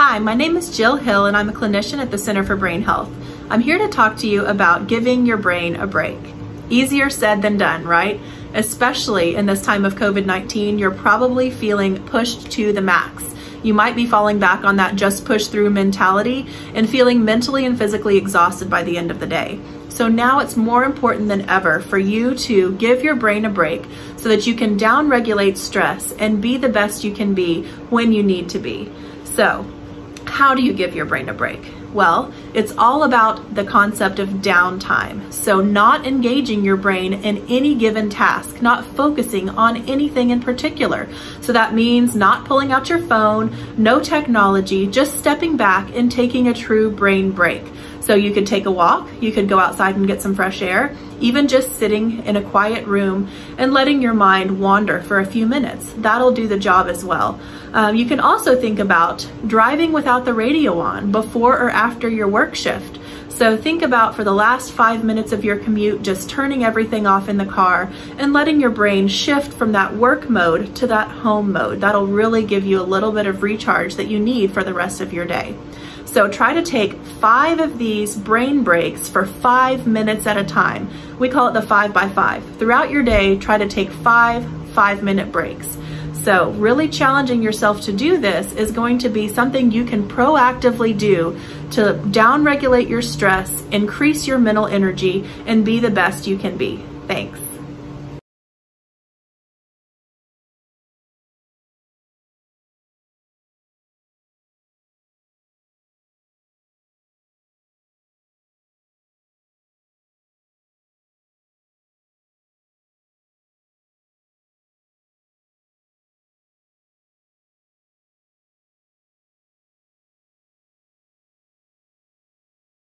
Hi, my name is Jill Hill and I'm a clinician at the Center for Brain Health. I'm here to talk to you about giving your brain a break. Easier said than done, right? Especially in this time of COVID-19, you're probably feeling pushed to the max. You might be falling back on that just push through mentality and feeling mentally and physically exhausted by the end of the day. So now it's more important than ever for you to give your brain a break so that you can downregulate stress and be the best you can be when you need to be. So how do you give your brain a break? Well, it's all about the concept of downtime. So not engaging your brain in any given task, not focusing on anything in particular. So that means not pulling out your phone, no technology, just stepping back and taking a true brain break. So you could take a walk, you could go outside and get some fresh air, even just sitting in a quiet room and letting your mind wander for a few minutes. That'll do the job as well. Um, you can also think about driving without the radio on before or after your work shift. So think about for the last five minutes of your commute, just turning everything off in the car and letting your brain shift from that work mode to that home mode. That'll really give you a little bit of recharge that you need for the rest of your day. So try to take five of these brain breaks for five minutes at a time. We call it the five by five. Throughout your day, try to take five five minute breaks. So really challenging yourself to do this is going to be something you can proactively do to downregulate your stress, increase your mental energy, and be the best you can be. Thanks.